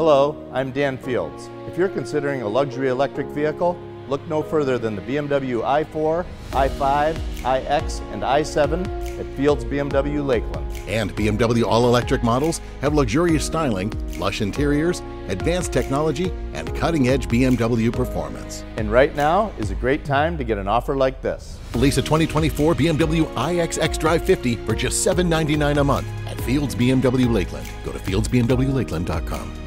Hello, I'm Dan Fields. If you're considering a luxury electric vehicle, look no further than the BMW i4, i5, iX, and i7 at Fields BMW Lakeland. And BMW all electric models have luxurious styling, lush interiors, advanced technology, and cutting edge BMW performance. And right now is a great time to get an offer like this. Lease a 2024 BMW iX Drive 50 for just $799 a month at Fields BMW Lakeland. Go to fieldsbmwlakeland.com.